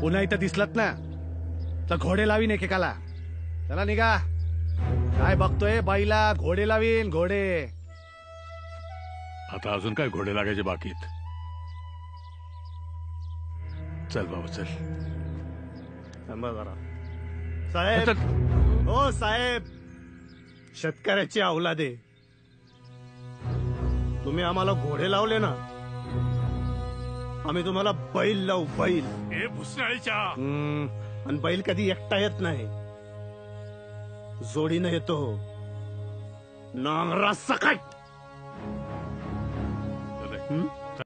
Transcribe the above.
पुन्हा इथं दिसलत ना. तर घोडे लावीन एकेकाला. चला निघा. काय बघतोय बाईला? घोडे लावीन घोडे. आता अजून काय घोडे लागायचे बाकीत? चल बाबा चल. थांबा जरा. साहेब. हो साहेब. शेतकऱ्याची अवलादे तुम्ही आम्हाला घोडे लावले ना आम्ही तुम्हाला बैल लावू बैल. ए भुसनाळीच्या हम्म, आणि बैल कधी एकटा येत नाही. जोडीनं येतो नांगरा सकट. हं?